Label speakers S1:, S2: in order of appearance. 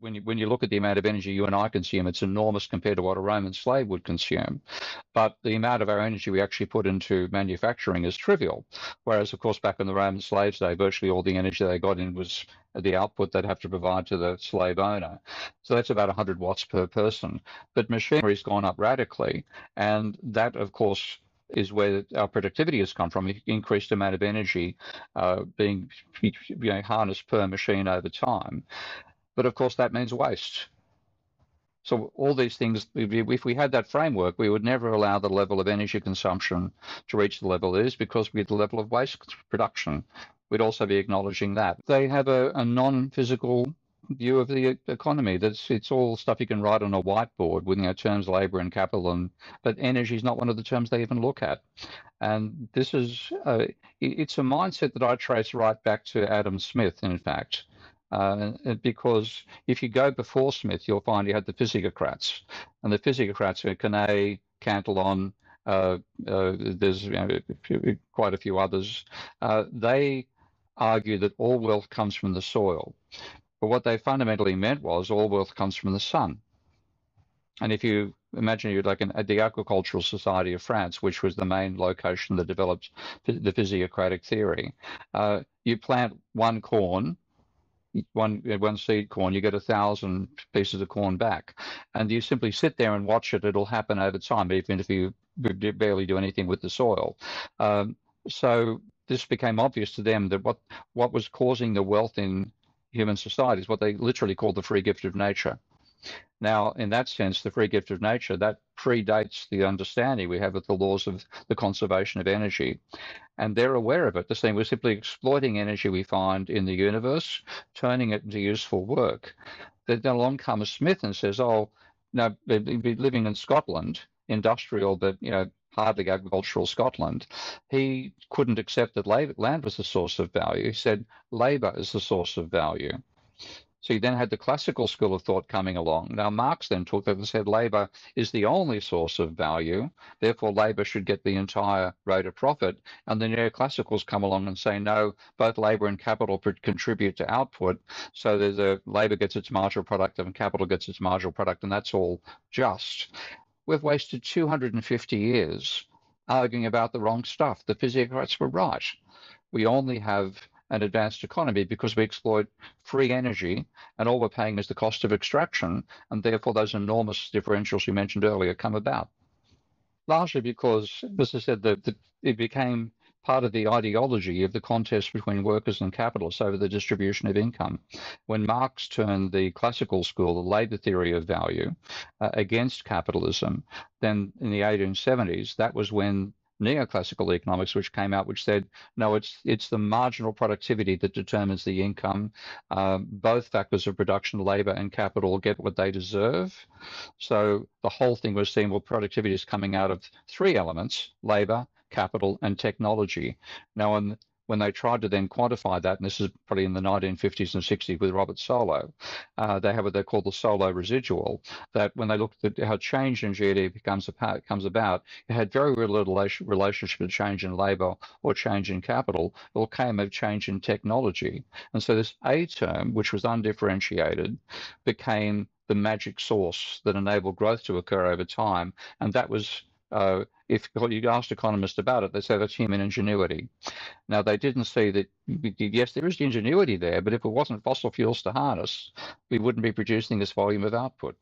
S1: when you when you look at the amount of energy you and I consume, it's enormous compared to what a Roman slave would consume. But the amount of our energy we actually put into manufacturing is trivial. Whereas, of course, back in the Roman slaves' day, virtually all the energy they got in was the output they'd have to provide to the slave owner. So that's about 100 watts per person. But machinery's gone up radically, and that, of course, is where our productivity has come from, increased amount of energy uh, being you know, harnessed per machine over time. But of course, that means waste. So all these things, if we had that framework, we would never allow the level of energy consumption to reach the level it is because we get the level of waste production. We'd also be acknowledging that. They have a, a non-physical view of the economy. That's it's all stuff you can write on a whiteboard with you know terms labor and capital, and but energy is not one of the terms they even look at. And this is uh, it's a mindset that I trace right back to Adam Smith, in fact. Uh, because if you go before Smith, you'll find you had the physiocrats, and the physiocrats are Quesnay, Cantillon, uh, uh, there's you know, quite a few others. Uh, they argue that all wealth comes from the soil. But what they fundamentally meant was all wealth comes from the sun. And if you imagine you're like an, the agricultural society of France, which was the main location that developed the physiocratic theory, uh, you plant one corn, one one seed corn, you get a thousand pieces of corn back, and you simply sit there and watch it. It'll happen over time, even if you barely do anything with the soil. Um, so this became obvious to them that what what was causing the wealth in human society is what they literally call the free gift of nature. Now, in that sense, the free gift of nature, that predates the understanding we have of the laws of the conservation of energy. And they're aware of it. They're saying we're simply exploiting energy we find in the universe, turning it into useful work. Then along comes Smith and says, oh, no, they'd be living in Scotland, industrial, but, you know, hardly agricultural Scotland, he couldn't accept that land was the source of value. He said labor is the source of value. So you then had the classical school of thought coming along. Now Marx then took that and said labor is the only source of value, therefore labor should get the entire rate of profit. And the neoclassicals come along and say no, both labor and capital contribute to output. So there's a labor gets its marginal product and capital gets its marginal product, and that's all just. We've wasted 250 years arguing about the wrong stuff. The physiocrats were right. We only have an advanced economy because we exploit free energy and all we're paying is the cost of extraction and therefore those enormous differentials you mentioned earlier come about largely because as i said the, the, it became part of the ideology of the contest between workers and capitalists over the distribution of income. When Marx turned the classical school, the labor theory of value, uh, against capitalism, then in the 1870s, that was when neoclassical economics, which came out, which said, no, it's it's the marginal productivity that determines the income. Um, both factors of production, labor and capital, get what they deserve. So the whole thing was saying, well, productivity is coming out of three elements: labor, capital, and technology. Now, in when they tried to then quantify that, and this is probably in the 1950s and 60s with Robert Solow, uh, they have what they call the Solow residual. That when they looked at how change in GDP comes about, comes about, it had very little relationship to change in labour or change in capital. It all came of change in technology, and so this A term, which was undifferentiated, became the magic source that enabled growth to occur over time, and that was uh, if you asked economists about it, they say that's human ingenuity. Now, they didn't say that, yes, there is the ingenuity there, but if it wasn't fossil fuels to harness, we wouldn't be producing this volume of output.